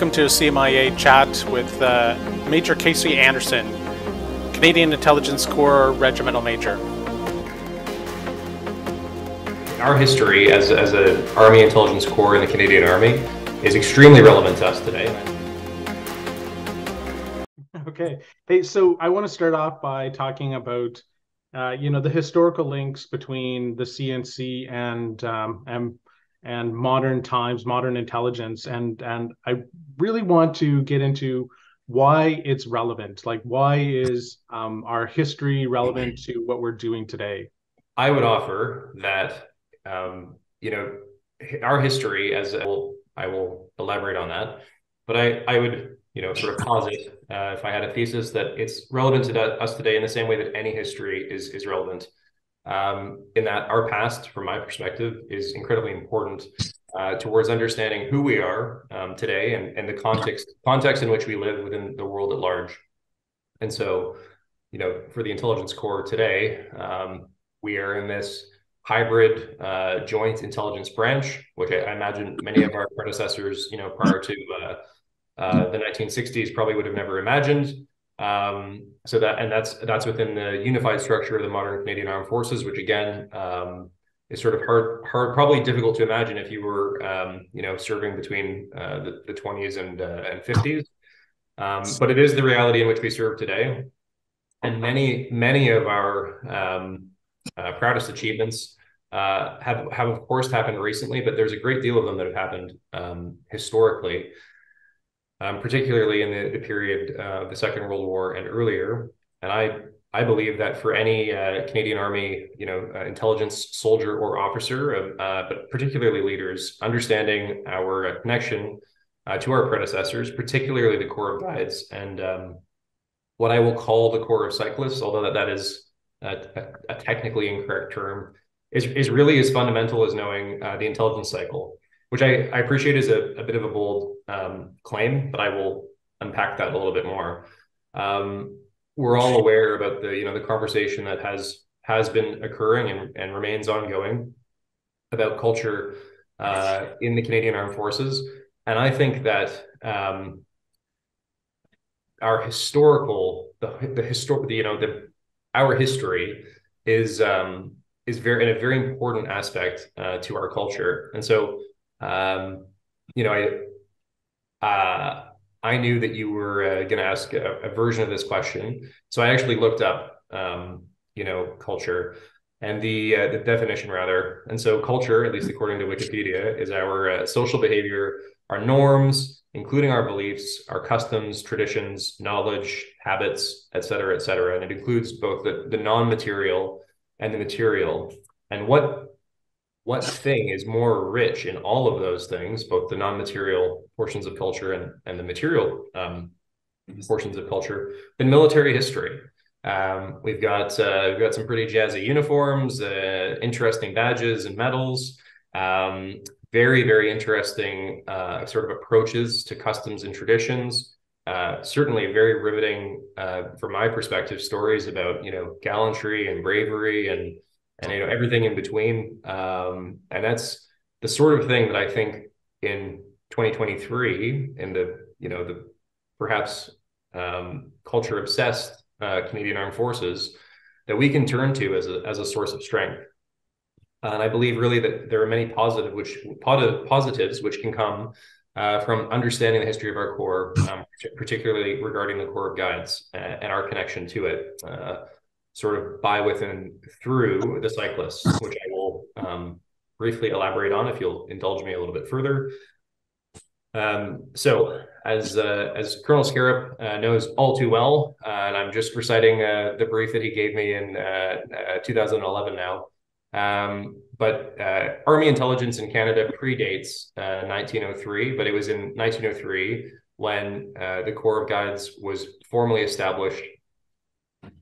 welcome to a CMIA chat with uh, Major Casey Anderson, Canadian Intelligence Corps Regimental Major. Our history as, as an Army Intelligence Corps in the Canadian Army is extremely relevant to us today. Okay. Hey, so I want to start off by talking about, uh, you know, the historical links between the CNC and um, and and modern times, modern intelligence, and and I really want to get into why it's relevant. Like, why is um, our history relevant to what we're doing today? I would offer that um, you know our history, as I will, I will elaborate on that, but I I would you know sort of posit uh, if I had a thesis that it's relevant to us today in the same way that any history is is relevant um, in that our past, from my perspective, is incredibly important uh, towards understanding who we are um, today and, and the context context in which we live within the world at large. And so, you know, for the intelligence corps today, um, we are in this hybrid uh, joint intelligence branch, which I, I, imagine many of our predecessors, you know, prior to uh, uh the 1960s, probably would have never imagined. Um, so that and that's that's within the unified structure of the modern Canadian Armed Forces, which again um, is sort of hard, hard, probably difficult to imagine if you were, um, you know, serving between uh, the, the 20s and uh, and 50s. Um, but it is the reality in which we serve today, and many many of our um, uh, proudest achievements uh, have have of course happened recently, but there's a great deal of them that have happened um, historically um, particularly in the, the period uh, of the Second World War and earlier. And I I believe that for any uh, Canadian Army, you know, uh, intelligence soldier or officer, uh, but particularly leaders, understanding our uh, connection uh, to our predecessors, particularly the Corps of Guides, and um, what I will call the Corps of Cyclists, although that, that is a, a, technically incorrect term, is, is really as fundamental as knowing the intelligence cycle which I, I appreciate is a, a bit of a bold um, claim, but I will unpack that a little bit more. Um, we're all aware about the you know the conversation that has has been occurring and, and remains ongoing about culture uh, in the Canadian Armed Forces, and I think that um, our historical the the historic you know the our history is um, is very in a very important aspect uh, to our culture, and so um, you know, I uh, I knew that you were uh, going to ask a, a, version of this question, so I actually looked up, um, you know, culture and the uh, the definition rather. And so, culture, at least according to Wikipedia, is our uh, social behavior, our norms, including our beliefs, our customs, traditions, knowledge, habits, et cetera, et cetera. And it includes both the, the non-material and the material. And what what thing is more rich in all of those things, both the non-material portions of culture and, and the material um, portions of culture, than military history. Um, we've got uh, we've got some pretty jazzy uniforms, uh, interesting badges and medals, um, very very interesting uh, sort of approaches to customs and traditions. Uh, certainly, very riveting uh, from my perspective stories about you know gallantry and bravery and and you know everything in between. Um, and that's the sort of thing that I think in 2023 in the you know the perhaps um, culture obsessed uh, Canadian Armed Forces that we can turn to as a as a source of strength. and I believe really that there are many positive which positives which can come uh, from understanding the history of our Corps, um, particularly regarding the Corps of Guides and, and our connection to it. Uh, sort of by, within, through the cyclists, which I will um, briefly elaborate on if you'll indulge me a little bit further. Um, so, as uh, as Colonel Scarab uh, knows all too well, uh, and I'm just reciting uh, the brief that he gave me in uh, uh, 2011 now. Um, but Army intelligence in Canada predates 1903, but it was in 1903 when the Corps of Guides was formally established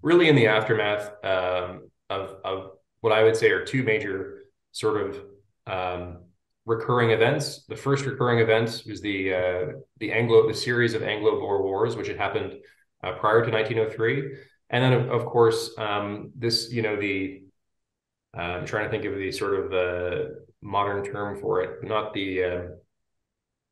really in the aftermath um, of, of what I would say are two major sort of um, recurring events. The first recurring event was the uh, the Anglo the series of Anglo-Boer Wars, which had happened uh, prior to 1903, and then of, of course um, this you know the uh, I'm trying to think of the sort of the modern term for it, not the um,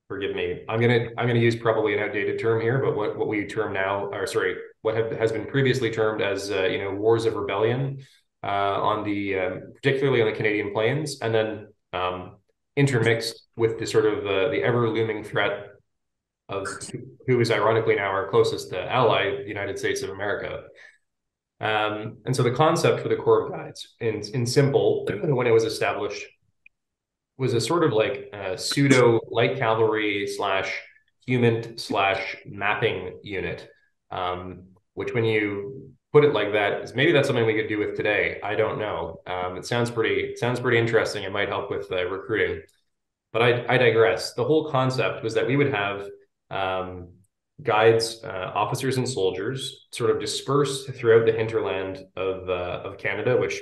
forgive me. I'm gonna I'm gonna use probably an outdated term here, but what what we term now, or sorry, what have, has been previously termed as uh, you know wars of rebellion uh, on the um, particularly on the Canadian plains, and then um, intermixed with the sort of uh, the ever looming threat of who is ironically now our closest uh, ally, the United States of America. Um, and so the concept for the Corps of Guides, in in simple, when it was established, was a sort of like a pseudo light cavalry slash human slash mapping unit. Um, which, when you put it like that, is maybe that's something we could do with today. I don't know. Um, it sounds pretty it sounds pretty interesting. It might help with uh, recruiting. But I, I digress. The whole concept was that we would have um, guides, uh, officers, and soldiers sort of dispersed throughout the hinterland of uh, of Canada, which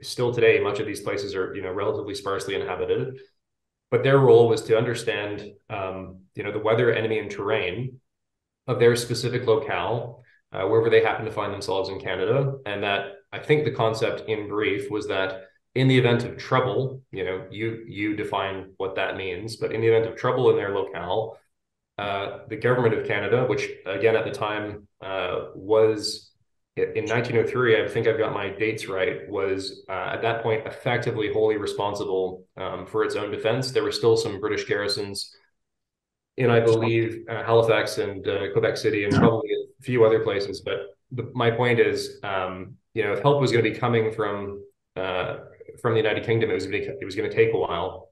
still today much of these places are you know relatively sparsely inhabited. But their role was to understand um, you know the weather, enemy, and terrain of their specific locale, uh, wherever they happen to find themselves in Canada, and that I think the concept in brief was that in the event of trouble, you know, you you define what that means, but in the event of trouble in their locale, uh, the government of Canada, which again at the time uh, was in 1903, I think I've got my dates right, was uh, at that point effectively wholly responsible um, for its own defense. There were still some British garrisons in, I believe, uh, Halifax and uh, Quebec City, and probably few other places. But the, my point is, um, you know, if help was going to be coming from uh, from the United Kingdom, it was to, it was going to take a while,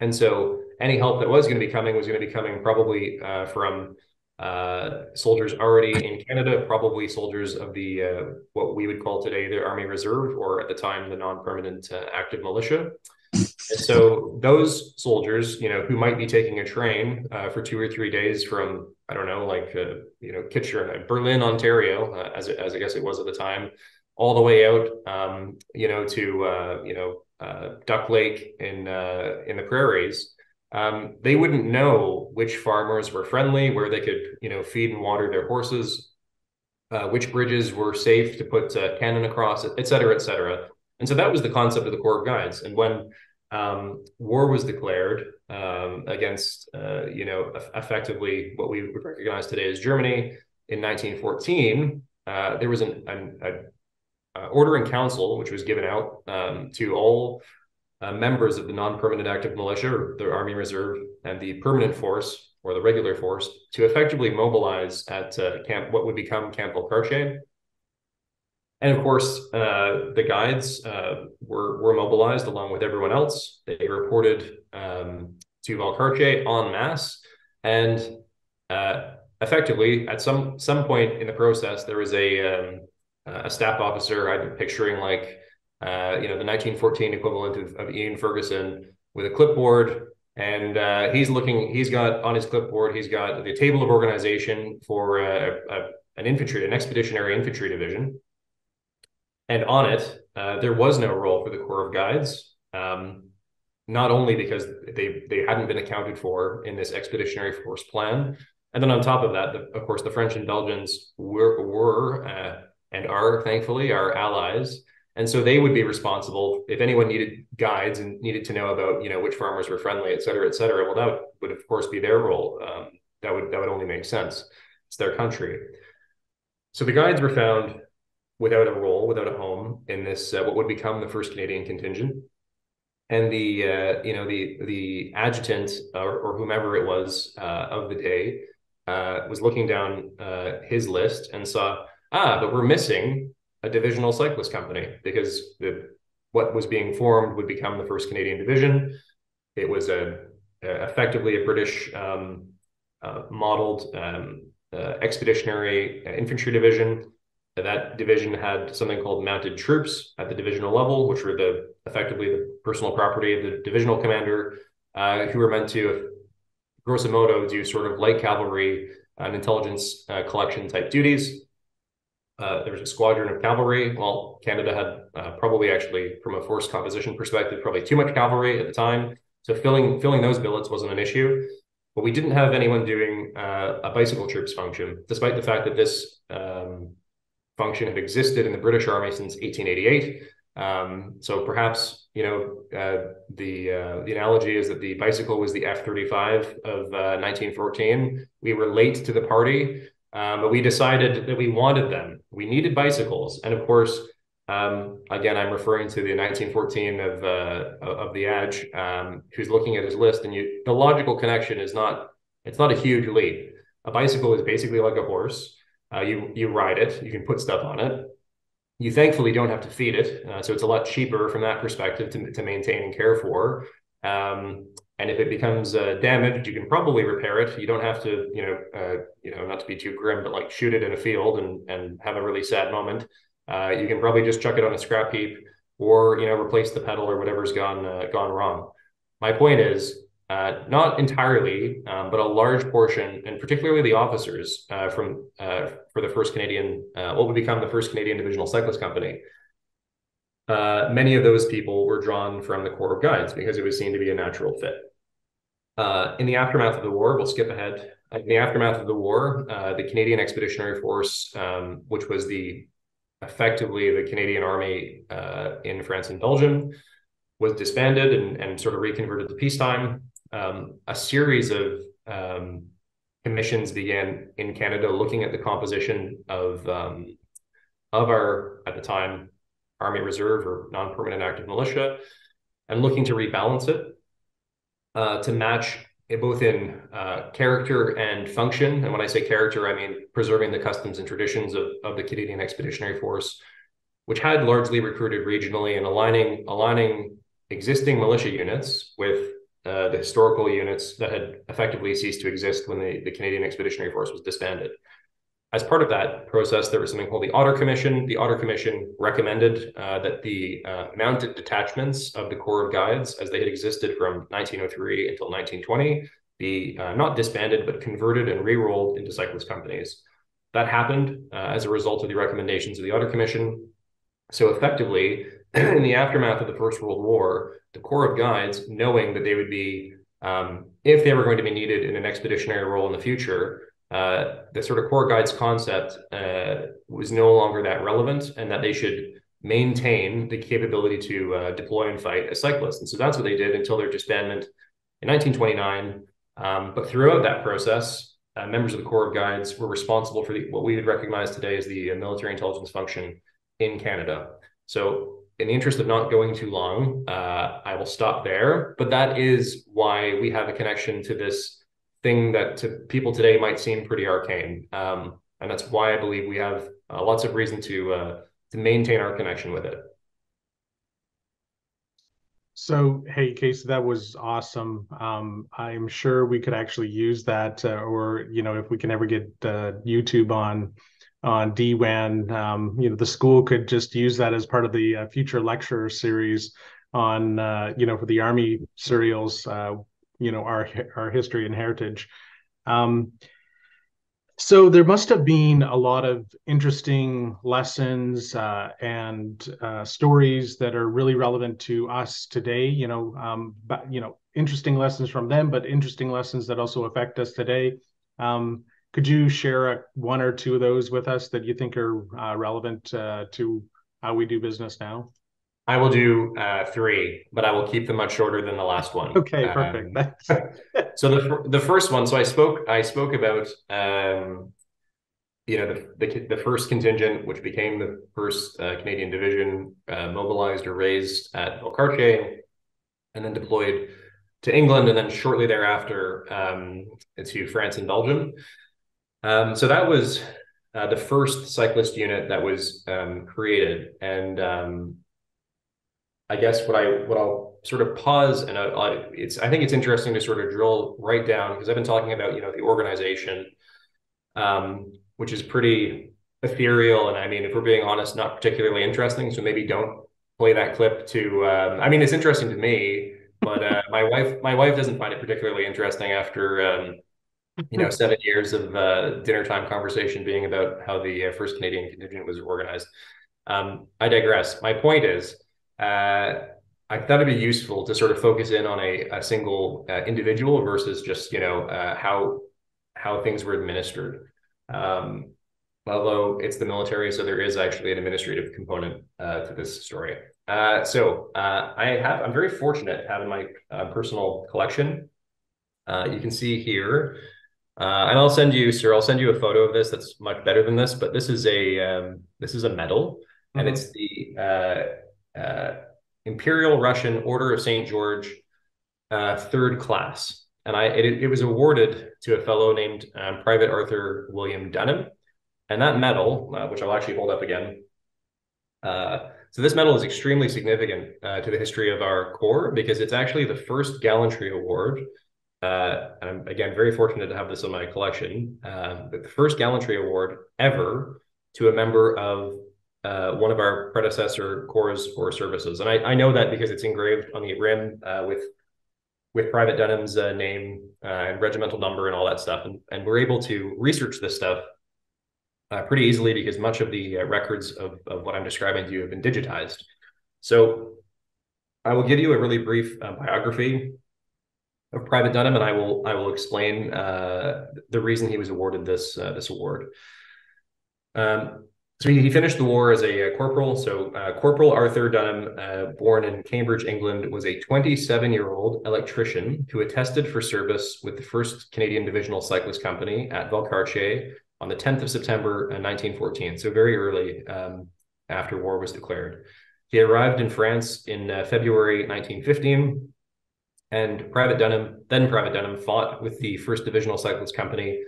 and so any help that was going to be coming was going to be coming probably uh, from uh, soldiers already in Canada, probably soldiers of the uh, what we would call today the Army Reserve, or at the time the non-permanent uh, active militia. And so those soldiers, you know, who might be taking a train uh, for two or three days from I don't know, like uh, you know, Kitchener, Berlin, Ontario, as it, as I guess it was at the time, all the way out, um, you know, to you know Duck Lake in in the prairies um, they wouldn't know which farmers were friendly, where they could, you know, feed and water their horses, uh, which bridges were safe to put uh, cannon across, et cetera, et cetera. And so that was the concept of the Corps of Guides. And when um, war was declared um, against, uh, you know, effectively what we recognize today as Germany in 1914, uh, there was an, an a, order in council which was given out um, to all uh, members of the non-permanent active militia, the Army Reserve, and the permanent force or the regular force to effectively mobilize at uh, camp what would become Camp Valcartier. And of course, uh, the guides uh, were were mobilized along with everyone else. They reported um, to Valcartier en masse, and uh, effectively, at some some point in the process, there was a um, a staff officer. I'm picturing like uh, you know, the 1914 equivalent of, of Ian Ferguson with a clipboard. And uh, he's looking, he's got on his clipboard, he's got the table of organization for uh, a, an infantry, an expeditionary infantry division. And on it, uh, there was no role for the Corps of Guides, um, not only because they, they hadn't been accounted for in this expeditionary force plan. And then on top of that, the, of course, the French and Belgians were, were uh, and are thankfully our allies. And so they would be responsible if anyone needed guides and needed to know about, you know, which farmers were friendly, et cetera, et cetera. Well, that would of course be their role. Um, that would that would only make sense. It's their country. So the guides were found without a role, without a home in this uh, what would become the first Canadian contingent. And the uh, you know the the adjutant or, or whomever it was uh, of the day uh, was looking down uh, his list and saw ah, but we're missing a divisional cyclist company because the what was being formed would become the first Canadian division. It was a, a effectively a British um, uh, modeled um, uh, expeditionary infantry division. That division had something called mounted troops at the divisional level, which were the effectively the personal property of the divisional commander, uh, who were meant to, grosso modo, do sort of light cavalry and intelligence uh, collection type duties. Uh, there was a squadron of cavalry. Well, Canada had uh, probably actually, from a force composition perspective, probably too much cavalry at the time. So filling filling those billets wasn't an issue. But we didn't have anyone doing uh, a bicycle troops function, despite the fact that this um, function had existed in the British Army since 1888. Um, so perhaps you know uh, the uh, the analogy is that the bicycle was the F thirty five of 1914. Uh, we were late to the party, um, but we decided that we wanted them. We needed bicycles, and of course, um, again, I'm referring to the 1914 of uh, of the Edge, um, who's looking at his list, and you, the logical connection is not it's not a huge leap. A bicycle is basically like a horse. Uh, you you ride it, you can put stuff on it you thankfully don't have to feed it, uh, so it's a lot cheaper from that perspective to, to maintain and care for. Um, and if it becomes uh, damaged, you can probably repair it. You don't have to, you know, uh, you know, not to be too grim, but like shoot it in a field and and have a really sad moment. Uh, you can probably just chuck it on a scrap heap, or you know, replace the pedal or whatever's gone uh, gone wrong. My point is, uh, not entirely, um, but a large portion, and particularly the officers uh, from uh, for the first Canadian, uh, what would become the first Canadian Divisional Cyclist Company. Uh, many of those people were drawn from the Corps of Guides because it was seen to be a natural fit. in the aftermath of the war, we'll skip ahead. In the aftermath of the war, the Canadian Expeditionary Force, um, which was the effectively the Canadian Army in France and Belgium, was disbanded and, and sort of reconverted to peacetime um, a series of um, commissions began in Canada looking at the composition of um, of our at the time Army Reserve or non-permanent active militia, and looking to rebalance it uh, to match it both in uh, character and function. And when I say character, I mean preserving the customs and traditions of, of the Canadian Expeditionary Force, which had largely recruited regionally and aligning aligning existing militia units with uh, the historical units that had effectively ceased to exist when the, the Canadian Expeditionary Force was disbanded. As part of that process, there was something called the Otter Commission. The Otter Commission recommended uh, that the uh, mounted detachments of the Corps of Guides, as they had existed from 1903 until 1920, be uh, not disbanded, but converted and re-rolled into cyclist companies. That happened uh, as a result of the recommendations of the Otter Commission. So effectively, in the aftermath of the First World War, the Corps of Guides, knowing that they would be, um, if they were going to be needed in an expeditionary role in the future, uh, the sort of Corps of Guides concept uh, was no longer that relevant, and that they should maintain the capability to uh, deploy and fight as cyclists. And so that's what they did until their disbandment in 1929. Um, but throughout that process, uh, members of the Corps of Guides were responsible for the, what we would recognize today as the uh, military intelligence function in Canada. So in the interest of not going too long, uh, I will stop there. But that is why we have a connection to this thing that to people today might seem pretty arcane, um, and that's why I believe we have uh, lots of reason to uh, to maintain our connection with it. So, hey, Casey, that was awesome. Um, I'm sure we could actually use that, uh, or you know, if we can ever get uh, YouTube on on DWAN. Um, you know, the school could just use that as part of the uh, future lecture series on, uh, you know, for the Army serials, uh, you know, our our history and heritage. Um, so there must have been a lot of interesting lessons uh, and uh, stories that are really relevant to us today. You know, um, but you know, interesting lessons from them, but interesting lessons that also affect us today. Um, could you share a, one or two of those with us that you think are uh, relevant uh, to how we do business now? I will do uh, three, but I will keep them much shorter than the last one. Okay, perfect. Um, so the the first one, so I spoke I spoke about um, you know the, the, the first contingent, which became the first uh, Canadian division, uh, mobilized or raised at Valcartier, and then deployed to England, and then shortly thereafter um, to France and Belgium. Um, so that was uh, the first cyclist unit that was um, created, and um, I guess what I what I'll sort of pause and I, I, it's I think it's interesting to sort of drill right down because I've been talking about you know the organization, um, which is pretty ethereal, and I mean if we're being honest, not particularly interesting. So maybe don't play that clip to. Um, I mean it's interesting to me, but uh, my wife my wife doesn't find it particularly interesting after um, you know, seven years of uh, dinner time conversation being about how the uh, first Canadian contingent was organized. Um, I digress. My point is, uh, I thought it'd be useful to sort of focus in on a, a single uh, individual versus just you know uh, how how things were administered. Um, although it's the military, so there is actually an administrative component uh, to this story. Uh, so uh, I have, I'm very fortunate having my uh, personal collection. Uh, you can see here, uh, and I'll send you, sir, I'll send you a photo of this that's much better than this, but this is a, um, this is a medal mm-hmm. and it's the uh, Imperial Russian Order of St. George third class. And I, it, it, was awarded to a fellow named um, Private Arthur William Dunham. And that medal, which I'll actually hold up again, uh, so this medal is extremely significant uh, to the history of our Corps because it's actually the first gallantry award. Uh, and I'm again very fortunate to have this in my collection. Uh, the first gallantry award ever to a member of uh, one of our predecessor corps or services, and I, I, know that because it's engraved on the rim uh, with with Private Dunham's uh, name and regimental number and all that stuff, and, and we're able to research this stuff uh, pretty easily because much of the uh, records of, of what I'm describing to you have been digitized. So I will give you a really brief uh, biography of Private Dunham, and I will I will explain uh, the reason he was awarded this uh, this award. Um, so he, he, finished the war as a, a corporal. So uh, Corporal Arthur Dunham, born in Cambridge, England, was a 27-year-old electrician who attested for service with the 1st Canadian Divisional Cyclist Company at Valcartier on the 10th of September 1914, uh, so very early um, after war was declared. He arrived in France in uh, February 1915, and Private Dunham, then Private Dunham, fought with the 1st Divisional Cyclist Company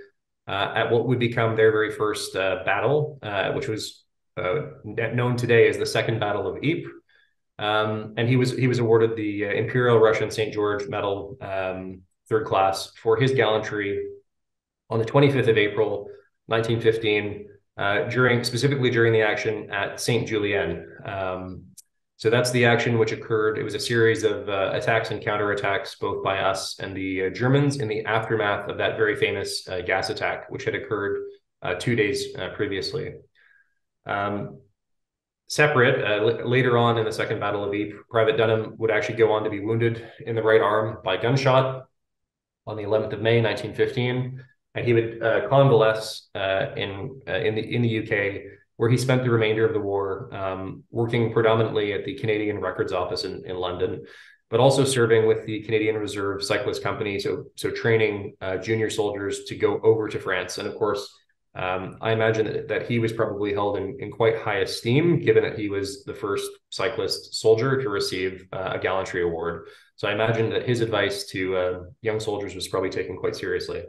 uh, at what would become their very first uh, battle, uh, which was uh, known today as the Second Battle of Ypres. Um, and he was he was awarded the Imperial Russian St. George Medal, um, third class, for his gallantry on the 25th of April 1915, uh, during specifically during the action at Saint Julien. Um, so that's the action which occurred. It was a series of uh, attacks and counterattacks, both by us and the uh, Germans, in the aftermath of that very famous uh, gas attack, which had occurred uh, two days uh, previously. Um, separate, later on in the Second Battle of Ypres, Private Dunham would actually go on to be wounded in the right arm by gunshot on the 11th of May, 1915 and he would uh, convalesce uh, in uh, in the in the UK, where he spent the remainder of the war um, working predominantly at the Canadian Records Office in, in London, but also serving with the Canadian Reserve Cyclist Company, so so training uh, junior soldiers to go over to France, and of course. Um, I imagine that, that he was probably held in, in quite high esteem, given that he was the first cyclist soldier to receive uh, a gallantry award. So I imagine that his advice to uh, young soldiers was probably taken quite seriously.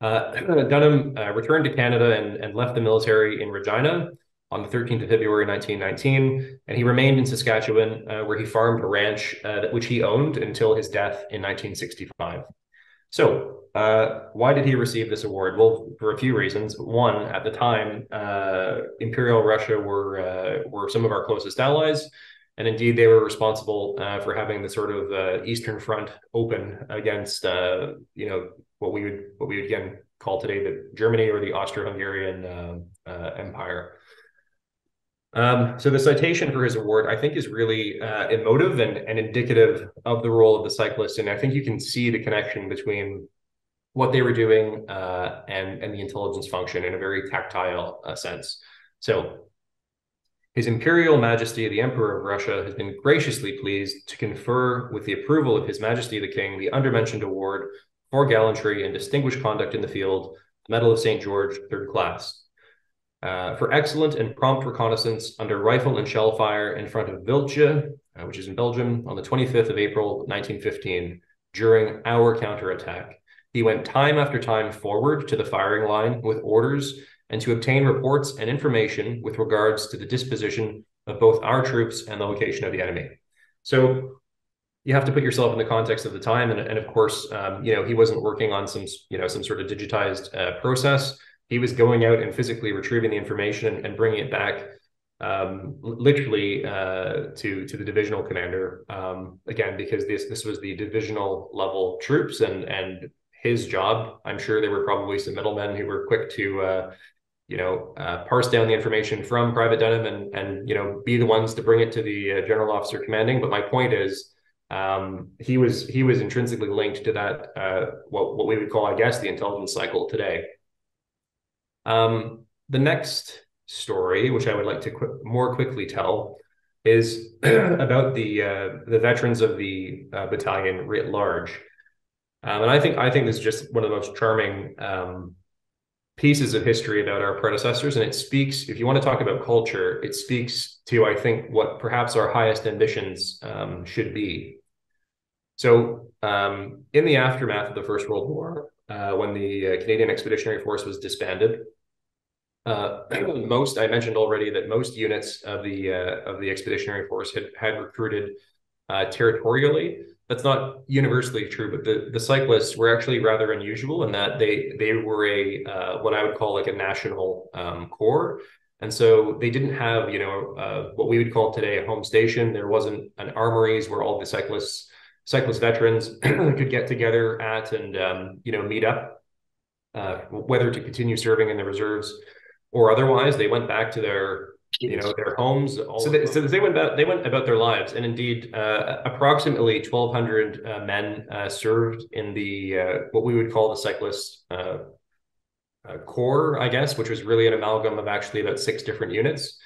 Uh, Dunham uh, returned to Canada and, and left the military in Regina on the 13th of February 1919, and he remained in Saskatchewan, uh, where he farmed a ranch uh, which he owned until his death in 1965. So, uh, why did he receive this award? Well, for a few reasons. One, at the time, uh, Imperial Russia were were some of our closest allies, and indeed they were responsible for having the sort of Eastern Front open against, you know, what we would what we would again call today the Germany or the Austro-Hungarian uh, uh, Empire. Um, so the citation for his award, I think, is really uh, emotive and, and indicative of the role of the cyclist. And I think you can see the connection between what they were doing uh, and and the intelligence function in a very tactile uh, sense. So. His Imperial Majesty the Emperor of Russia has been graciously pleased to confer, with the approval of His Majesty the King, the undermentioned award for gallantry and distinguished conduct in the field, Medal of St. George, third class. Uh, for excellent and prompt reconnaissance under rifle and shell fire in front of Wieltje, uh, which is in Belgium, on the 25th of April, 1915, during our counterattack. He went time after time forward to the firing line with orders and to obtain reports and information with regards to the disposition of both our troops and the location of the enemy. So you have to put yourself in the context of the time. And, and of course um, you know he wasn't working on some you know some sort of digitized uh, process. He was going out and physically retrieving the information and bringing it back um, literally uh, to to the divisional commander um, again because this this was the divisional level troops and and his job. I'm sure there were probably some middlemen who were quick to uh, you know uh, parse down the information from private dunham and and you know be the ones to bring it to the uh, general officer commanding. But my point is um, he was he was intrinsically linked to that uh, what what we would call, I guess, the intelligence cycle today. Um, the next story, which I would like to qu- more quickly tell, is about the uh, the veterans of the uh, battalion writ large, um, and I think I think this is just one of the most charming um, pieces of history about our predecessors, and it speaks. If you want to talk about culture, it speaks to I think what perhaps our highest ambitions um, should be. So, um, in the aftermath of the First World War, uh, when the uh, Canadian Expeditionary Force was disbanded, uh, most I mentioned already that most units of the uh, of the Expeditionary Force had had recruited uh, territorially. That's not universally true, but the the cyclists were actually rather unusual in that they they were a uh, what I would call like a national um, corps. And so they didn't have, you know, uh, what we would call today a home station. There wasn't an armories where all the cyclists, cyclist veterans could get together at and, um, you know, meet up, uh, whether to continue serving in the reserves or otherwise. They went back to their you know their homes so they, so they went about they went about their lives. And indeed uh, approximately 1200 uh, men uh, served in the uh, what we would call the cyclist uh, uh, corps i guess which was really an amalgam of actually about six different units.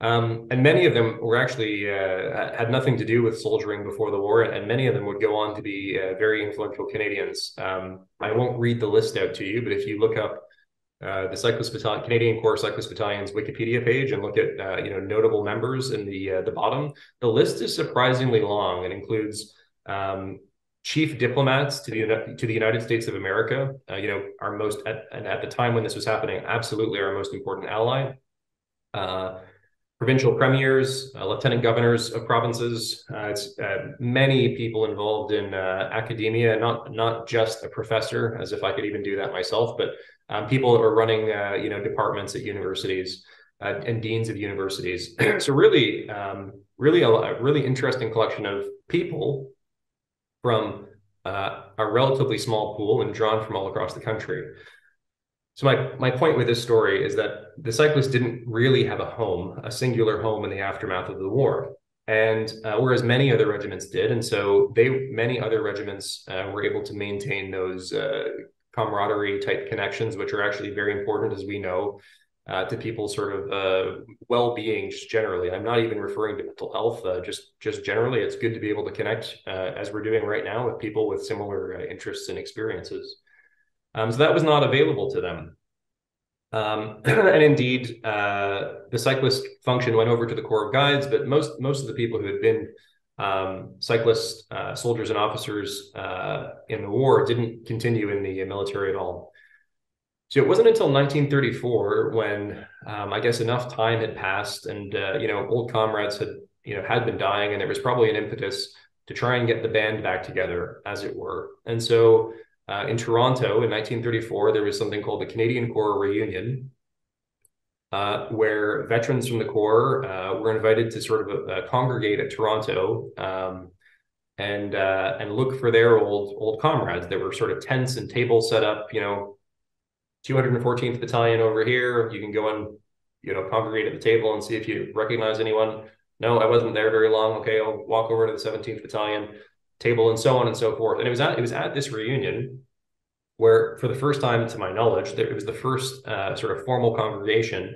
Um, and many of them were actually had nothing to do with soldiering before the war and many of them would go on to be very influential canadians. Um, i won't read the list out to you but if you look up uh, the Cyclist Battalion, Canadian Corps Cyclist Battalion's Wikipedia page and look at uh, you know notable members in the uh, the bottom. The list is surprisingly long and includes um, chief diplomats to the to the United States of America. Uh, you know, our most at, and at the time when this was happening, absolutely our most important ally. Uh, provincial premiers, lieutenant governors of provinces. it's many people involved in academia, not not just a professor, as if I could even do that myself, but um, people are running uh, you know departments at universities uh, and deans of universities. so really, um, really a, a, really interesting collection of people from uh, a relatively small pool and drawn from all across the country. So my my point with this story is that the cyclists didn't really have a home, a singular home in the aftermath of the war, and uh, whereas many other regiments did, and so they many other regiments uh, were able to maintain those uh, camaraderie type connections, which are actually very important, as we know, uh, to people's sort of uh, well-being just generally. I'm not even referring to mental health, uh, just just generally. It's good to be able to connect, uh, as we're doing right now, with people with similar uh, interests and experiences. Um, so that was not available to them. Um, and indeed, uh, the cyclist function went over to the Corps of Guides, but most most of the people who had been um, cyclists, uh, soldiers, and officers uh, in the war didn't continue in the military at all. So it wasn't until 1934 when um, I guess enough time had passed, and uh, you know, old comrades had you know had been dying, and there was probably an impetus to try and get the band back together, as it were. And so uh, in Toronto in 1934, there was something called the Canadian Corps Reunion, uh, where veterans from the Corps uh, were invited to sort of uh, congregate at Toronto um, and uh, and look for their old old comrades. There were sort of tents and tables set up. You know, 214th Battalion over here. You can go and you know congregate at the table and see if you recognize anyone. No, I wasn't there very long. Okay, I'll walk over to the 17th Battalion table and so on and so forth. And it was at it was at this reunion where for the first time to my knowledge there it was the first uh, sort of formal congregation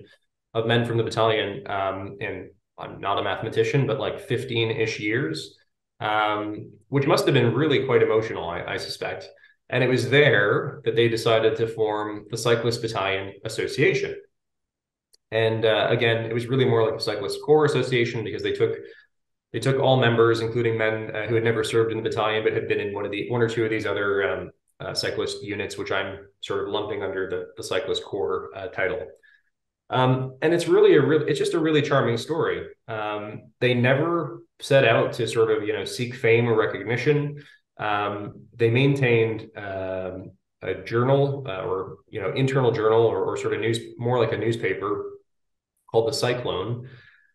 of men from the battalion um, and i'm not a mathematician but like 15-ish years um, which must have been really quite emotional I, I, suspect. And it was there that they decided to form the cyclist battalion association. And uh, again it was really more like a cyclist corps association because they took they took all members including men uh, who had never served in the battalion but had been in one of the one or two of these other um, uh, cyclist units, which I'm sort of lumping under the, the cyclist corps uh, title. Um, and it's really a real, it's just a really charming story. Um, they never set out to sort of, you know, seek fame or recognition. Um, they maintained um, a journal uh, or, you know, internal journal or, or, sort of news, more like a newspaper called the Cyclone.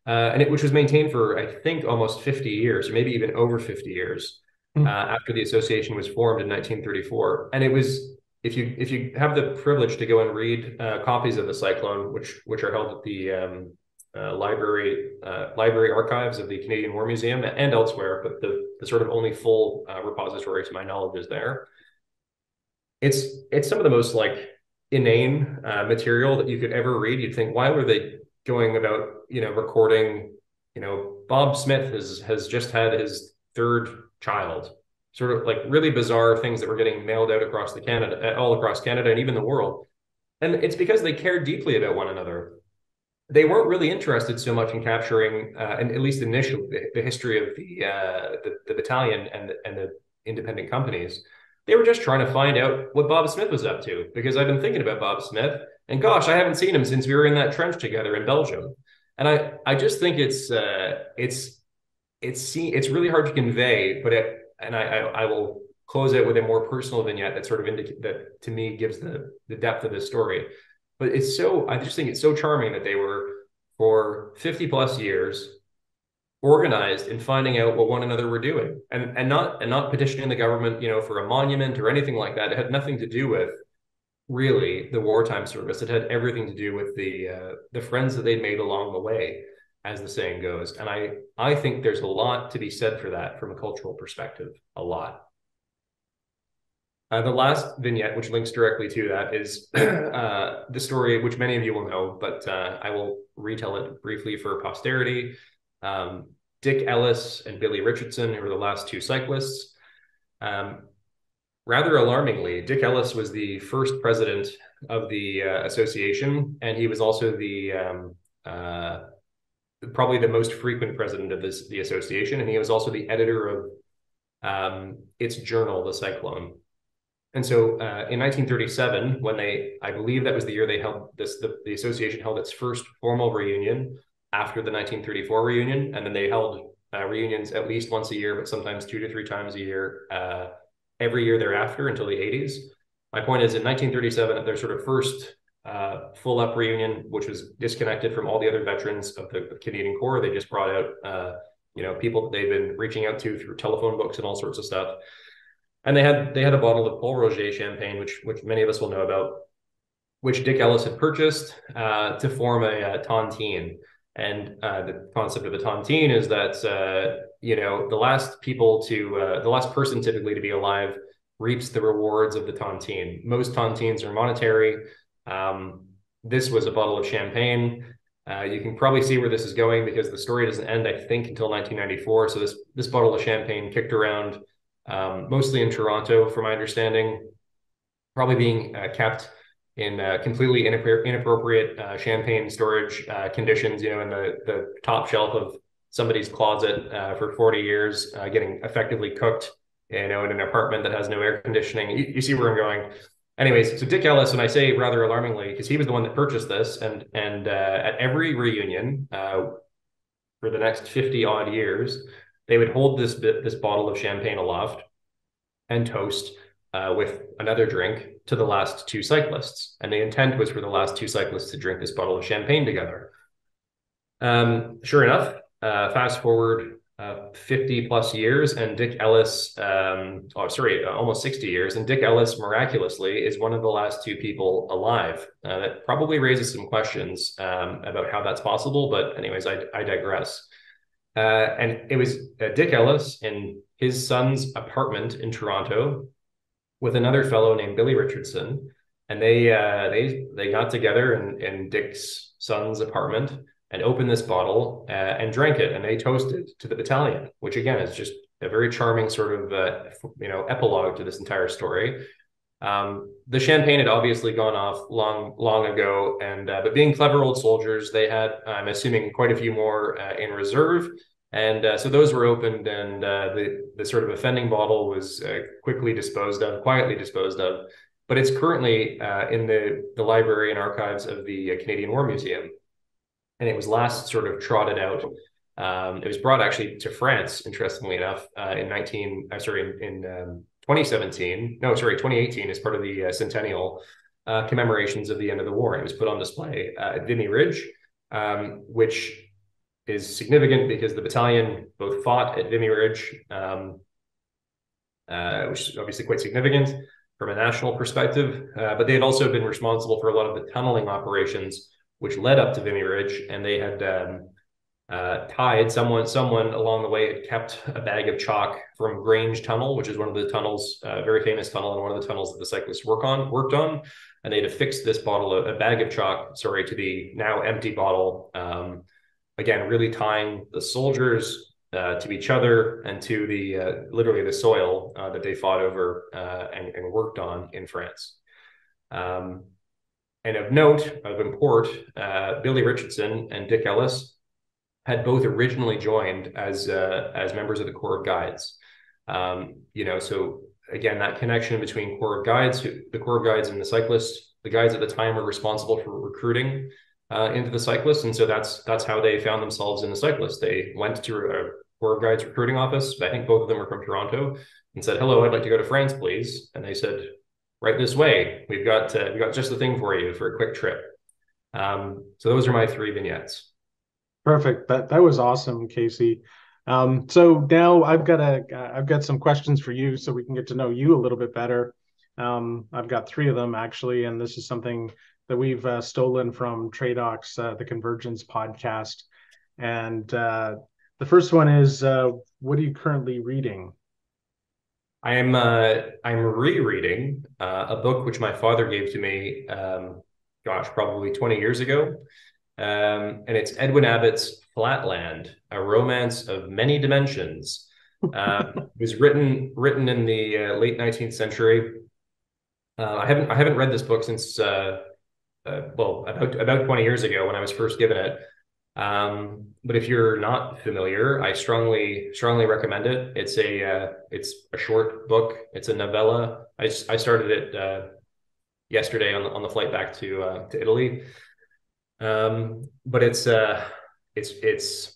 Uh, and it, which was maintained for, I think, almost 50 years, or maybe even over 50 years. Hmm. uh, after the association was formed in 1934. And it was if you if you have the privilege to go and read uh, copies of the Cyclone, which which are held at the um, uh, library uh, library archives of the Canadian War Museum and elsewhere, but the the sort of only full uh, repository to my knowledge is there. It's it's some of the most like inane uh, material that you could ever read. You'd think, why were they going about you know recording you know Bob Smith has has just had his third child. Sort of like really bizarre things that were getting mailed out across the Canada, all across Canada and even the world. And it's because they cared deeply about one another. They weren't really interested so much in capturing, uh, and at least initially, the, the history of the, uh, the, the battalion and the, and the independent companies. They were just trying to find out what Bob Smith was up to because I've been thinking about Bob Smith, and gosh, I haven't seen him since we were in that trench together in Belgium. And I, I just think it's uh, it's it's it's really hard to convey, but it, and I, I, I will close it with a more personal vignette that sort of indicate that to me gives the the depth of the story. But it's so I just think it's so charming that they were for 50 plus years organized in finding out what one another were doing. And and not and not petitioning the government you know for a monument or anything like that. It had nothing to do with really the wartime service. It had everything to do with the uh, the friends that they'd made along the way as the saying goes and i i think there's a lot to be said for that from a cultural perspective a lot uh, the last vignette, which links directly to that, is uh, the story which many of you will know, but uh, I will retell it briefly for posterity. Um, Dick Ellis and Billy Richardson, who were the last two cyclists. Um, rather alarmingly, Dick Ellis was the first president of the uh, association, and he was also the um, uh, probably the most frequent president of this the association, and he was also the editor of um, its journal, The Cyclone. And so uh, in 1937, when they, I believe that was the year they held this, the, the association held its first formal reunion after the 1934 reunion. And then they held uh, reunions at least once a year, but sometimes two to three times a year, uh, every year thereafter until the 80s. My point is in 1937, at their sort of first uh, full up reunion, which was disconnected from all the other veterans of the Canadian Corps, they just brought out, uh, you know, people that they've been reaching out to through telephone books and all sorts of stuff and they had they had a bottle of Pol Roger champagne, which which many of us will know about, which Dick Ellis had purchased uh, to form a, a tontine. And uh, the concept of a tontine is that uh, you know the last people to uh, the last person typically to be alive reaps the rewards of the tontine. Most tontines are monetary. Um, this was a bottle of champagne. Uh, you can probably see where this is going because the story doesn't end, I think, until 1994. So this this bottle of champagne kicked around um, mostly in Toronto, from my understanding, probably being uh, kept in uh, completely inappropriate uh, champagne storage uh, conditions, you know, in the, the top shelf of somebody's closet uh, for 40 years, getting effectively cooked, you know, in an apartment that has no air conditioning. You, you see where I'm going. Anyways, so Dick Ellis, and I say rather alarmingly, because he was the one that purchased this, and and at every reunion for the next 50 odd years, they would hold this this bottle of champagne aloft and toast uh, with another drink to the last two cyclists. And the intent was for the last two cyclists to drink this bottle of champagne together. Um, sure enough, uh, fast forward uh, 50 plus years, and Dick Ellis, um, oh, sorry, uh, almost 60 years, and Dick Ellis miraculously is one of the last two people alive. Uh, that probably raises some questions um, about how that's possible, but, anyways, I, I digress. Uh, and it was uh, Dick Ellis in his son's apartment in Toronto with another fellow named Billy Richardson. And they uh, they they got together in, in Dick's son's apartment and opened this bottle uh, and drank it. And they toasted to the battalion, which again is just a very charming sort of uh, you know epilogue to this entire story. Um, the champagne had obviously gone off long, long ago, and uh, but being clever old soldiers, they had, I'm assuming, quite a few more uh, in reserve, and uh, so those were opened, and uh, the the sort of offending bottle was quickly disposed of, quietly disposed of. But it's currently in the the library and archives of the Canadian War Museum, and it was last sort of trotted out. Um, it was brought actually to France, interestingly enough, in 19, sorry, in, in um, 2017, no, sorry, 2018 as part of the uh, centennial uh, commemorations of the end of the war. And it was put on display uh, at Vimy Ridge, um, which is significant because the battalion both fought at Vimy Ridge, um, uh, which is obviously quite significant from a national perspective, uh, but they had also been responsible for a lot of the tunneling operations which led up to Vimy Ridge, and they had um, uh, tied someone someone along the way had kept a bag of chalk from Grange Tunnel, which is one of the tunnels, uh, very famous tunnel, and one of the tunnels that the cyclists work on worked on, and they'd affixed this bottle, of, a bag of chalk, sorry, to the now empty bottle. Um, again, really tying the soldiers uh, to each other and to the uh, literally the soil uh, that they fought over uh, and, and, worked on in France. Um, and of note, of import, uh, Billy Richardson and Dick Ellis had both originally joined as uh, as members of the Corps of Guides. Um, you know, so again, that connection between Corps of Guides, the Corps of Guides and the cyclists. The guides at the time were responsible for recruiting uh, into the cyclists, and so that's that's how they found themselves in the cyclists. They went to a Corps of Guides recruiting office. I think both of them were from Toronto, and said, "Hello, I'd like to go to France, please." And they said, "Right this way. We've got uh, we've got just the thing for you for a quick trip." Um, so those are my three vignettes. Perfect. That that was awesome, Casey. Um, so now I've got a I've got some questions for you, so we can get to know you a little bit better. Um, I've got three of them actually, and this is something that we've uh, stolen from TRADOC's, uh, the Convergence podcast. And uh, the first one is, uh, what are you currently reading? I am uh, I'm rereading uh, a book which my father gave to me, um, gosh, probably 20 years ago. Um, and it's Edwin Abbott's Flatland, a romance of many dimensions. Uh, it was written written in the uh, late 19th century. Uh, I haven't I haven't read this book since uh, uh, well about about 20 years ago when I was first given it. Um, but if you're not familiar, I strongly strongly recommend it. It's a uh, it's a short book. It's a novella. I I started it yesterday on the, on the flight back to to Italy. Um, but it's uh, it's it's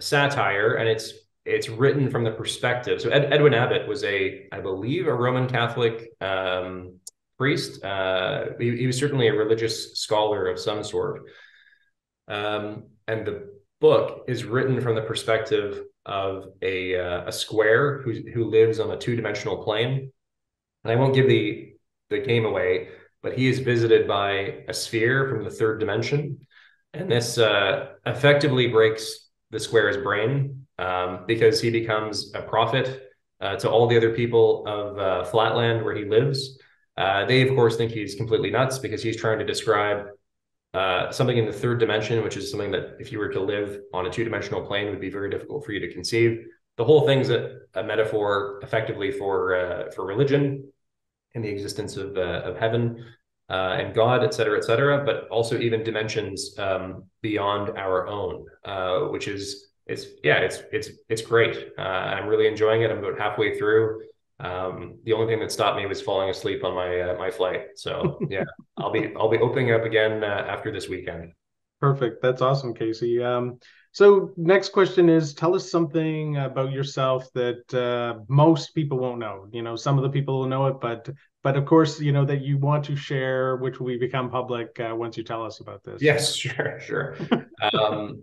satire and it's it's written from the perspective. So Ed, Edwin Abbott was a, I believe, a Roman Catholic um, priest. Uh, he, he, was certainly a religious scholar of some sort. Um, and the book is written from the perspective of a uh, a square who who lives on a two dimensional plane. And I won't give the the game away, but he is visited by a sphere from the third dimension. And this uh, effectively breaks the square's brain um, because he becomes a prophet uh, to all the other people of uh, Flatland where he lives. Uh, they, of course, think he's completely nuts because he's trying to describe uh, something in the third dimension, which is something that if you were to live on a two dimensional plane would be very difficult for you to conceive. The whole thing's a, a metaphor effectively for uh, for religion and the existence of uh, of heaven uh, and God, et cetera, et cetera, but also even dimensions um, beyond our own, uh, which is it's yeah, it's it's it's great. I'm really enjoying it. I'm about halfway through. Um, the only thing that stopped me was falling asleep on my uh, my flight. So yeah, I'll be I'll be opening up again uh, after this weekend. Perfect. That's awesome, Casey. Um, so next question is tell us something about yourself that uh, most people won't know. You know, some of the people will know it, but but of course, you know that you want to share, which will become public uh, once you tell us about this. Yes, sure, sure. um,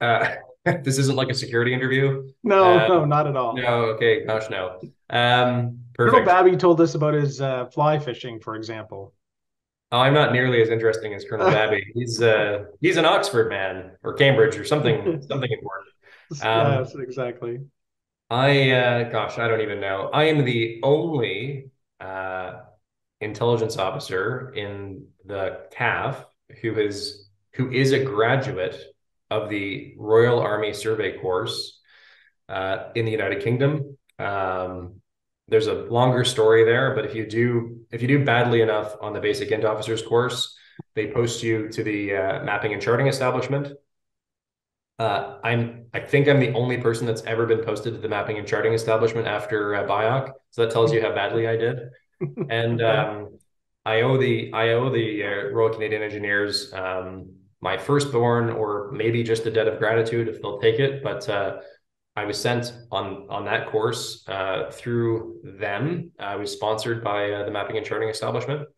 uh, this isn't like a security interview. No, um, no, not at all. No, okay, gosh, no. Um, perfect. Colonel Babby told us about his uh, fly fishing, for example. Oh, I'm not nearly as interesting as Colonel Babby. He's uh he's an Oxford man or Cambridge or something something important. Um, yes, exactly. I uh, gosh, I don't even know. I am the only uh, intelligence officer in the CAF who is who is a graduate of the Royal Army Survey course uh, in the United Kingdom. Um, there's a longer story there, but if you do if you do badly enough on the basic int officers course, they post you to the uh, mapping and charting establishment. Uh, I'm I think I'm the only person that's ever been posted to the mapping and charting establishment after uh, BIOC. So that tells you how badly I did. And um, I owe the I owe the uh, Royal Canadian Engineers um, my firstborn, or maybe just a debt of gratitude if they'll take it. But uh, I was sent on on that course uh, through them. I was sponsored by uh, the Mapping and Charting Establishment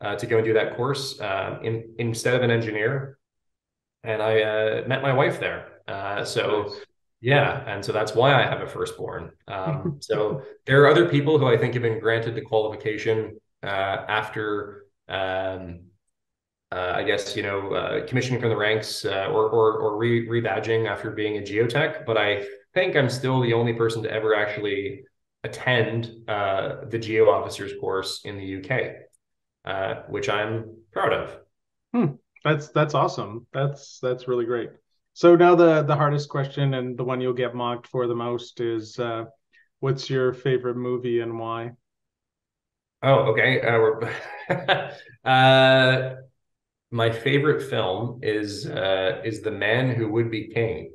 uh, to go and do that course uh, in, instead of an engineer, and I uh, met my wife there. Uh, so. Nice. Yeah, and so that's why I have a firstborn. Um, so there are other people who I think have been granted the qualification after um, uh, I guess you know uh, commissioning from the ranks uh, or or, or re- rebadging after being a geotech. But I think I'm still the only person to ever actually attend uh, the geo officers course in the UK, uh, which I'm proud of. Hmm. That's that's awesome. That's that's really great. So now the the hardest question and the one you'll get mocked for the most is uh, what's your favorite movie and why? Oh, okay. Uh, we're uh, my favorite film is uh, is The Man Who Would Be King,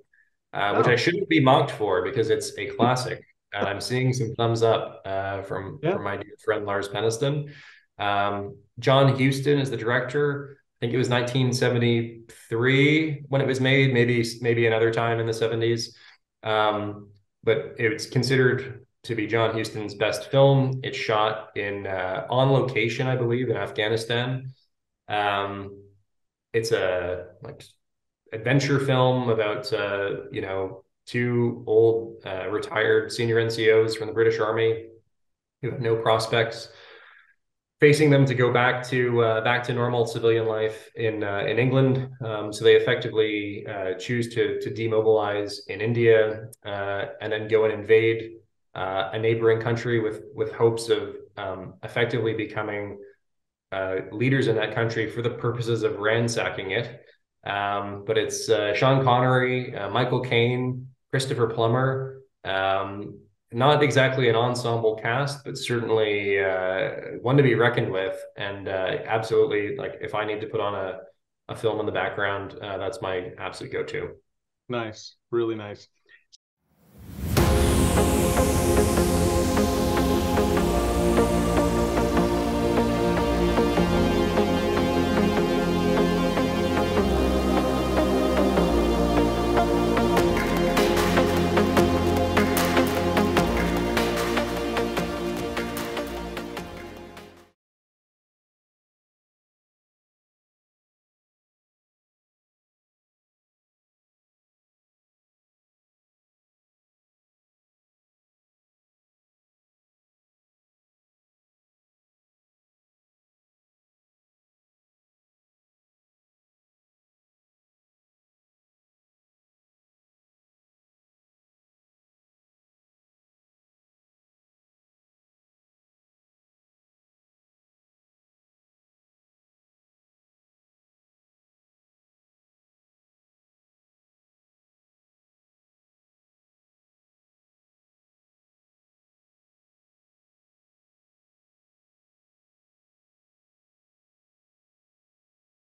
uh, which Oh. I shouldn't be mocked for because it's a classic, and I'm seeing some thumbs up uh, from Yeah. from my dear friend Lars Peniston. Um, John Huston is the director. I think it was 1973 when it was made, maybe maybe another time in the 70s. Um, but it's considered to be John Huston's best film. It's shot in uh, on location, I believe, in Afghanistan. Um, it's a like adventure film about uh, you know two old uh, retired senior NCOs from the British Army who have no prospects facing them to go back to uh, back to normal civilian life in uh, in England. Um, so they effectively uh, choose to to demobilize in India uh, and then go and invade uh, a neighboring country with with hopes of um, effectively becoming uh, leaders in that country for the purposes of ransacking it. Um, but it's uh, Sean Connery, uh, Michael Caine, Christopher Plummer. Um, not exactly an ensemble cast, but certainly uh, one to be reckoned with. And uh, absolutely, like if I need to put on a, a film in the background, uh, that's my absolute go-to. Nice, really nice.